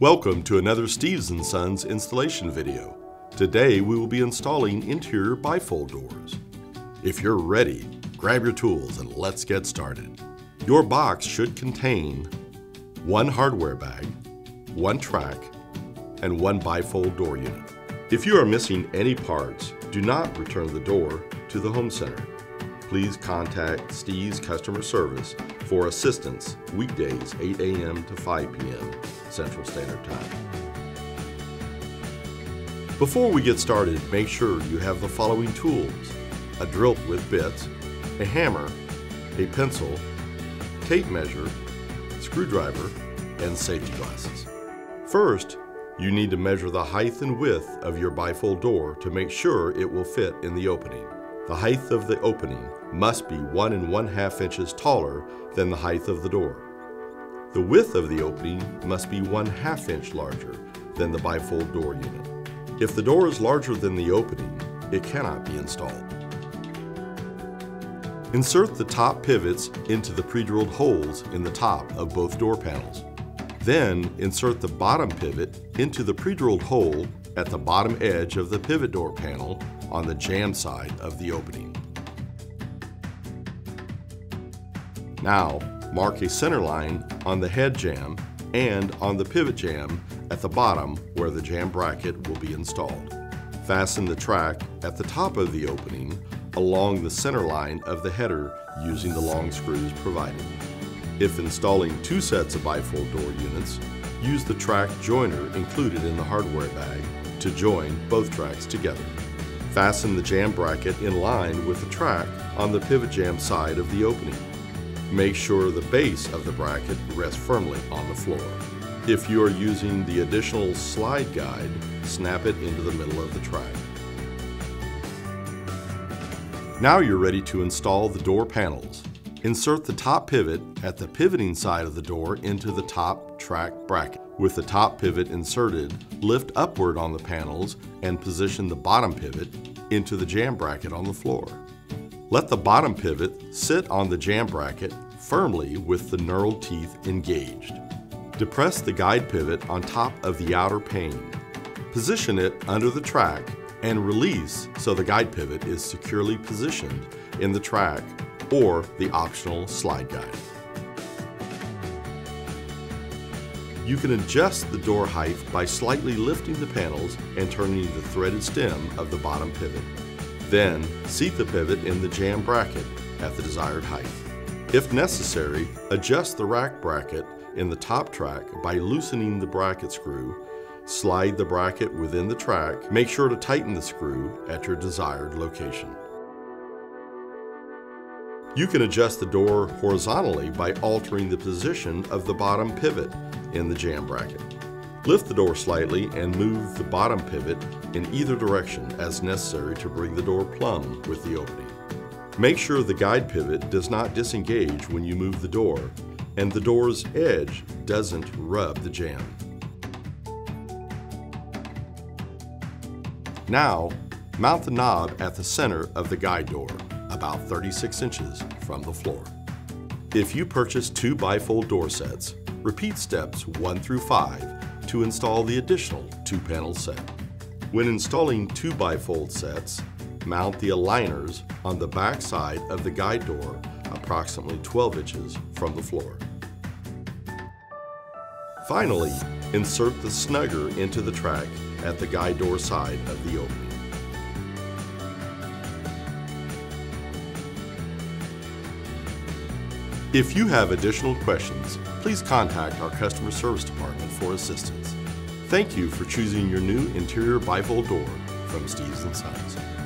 Welcome to another Steves & Sons installation video. Today we will be installing interior bifold doors. If you're ready, grab your tools and let's get started. Your box should contain one hardware bag, one track, and one bifold door unit. If you are missing any parts, do not return the door to the home center. Please contact Steve's customer service for assistance weekdays 8 a.m. to 5 p.m. Central Standard Time. Before we get started, make sure you have the following tools a drill with bits, a hammer, a pencil, tape measure, screwdriver, and safety glasses. First, you need to measure the height and width of your bifold door to make sure it will fit in the opening. The height of the opening must be one and one half inches taller than the height of the door. The width of the opening must be one half inch larger than the bifold door unit. If the door is larger than the opening, it cannot be installed. Insert the top pivots into the pre-drilled holes in the top of both door panels. Then insert the bottom pivot into the pre-drilled hole at the bottom edge of the pivot door panel on the jamb side of the opening. Now, mark a center line on the head jamb and on the pivot jamb at the bottom where the jamb bracket will be installed. Fasten the track at the top of the opening along the center line of the header using the long screws provided. If installing two sets of bifold door units, use the track joiner included in the hardware bag to join both tracks together. Fasten the jamb bracket in line with the track on the pivot jamb side of the opening. Make sure the base of the bracket rests firmly on the floor. If you are using the additional slide guide, snap it into the middle of the track. Now you're ready to install the door panels. Insert the top pivot at the pivoting side of the door into the top track bracket. With the top pivot inserted, lift upward on the panels and position the bottom pivot into the jamb bracket on the floor. Let the bottom pivot sit on the jamb bracket firmly with the knurled teeth engaged. Depress the guide pivot on top of the outer pane. Position it under the track and release so the guide pivot is securely positioned in the track or the optional slide guide. You can adjust the door height by slightly lifting the panels and turning the threaded stem of the bottom pivot. Then, seat the pivot in the jamb bracket at the desired height. If necessary, adjust the rack bracket in the top track by loosening the bracket screw, slide the bracket within the track, make sure to tighten the screw at your desired location. You can adjust the door horizontally by altering the position of the bottom pivot in the jamb bracket. Lift the door slightly and move the bottom pivot in either direction as necessary to bring the door plumb with the opening. Make sure the guide pivot does not disengage when you move the door and the door's edge doesn't rub the jamb. Now, mount the knob at the center of the guide door, about 36 inches from the floor. If you purchase two bifold door sets, repeat steps 1 through 5 to install the additional two-panel set. When installing two bifold sets, mount the aligners on the back side of the guide door approximately 12 inches from the floor. Finally, insert the snugger into the track at the guide door side of the opening. If you have additional questions, please contact our customer service department for assistance. Thank you for choosing your new interior bifold door from Steves & Sons.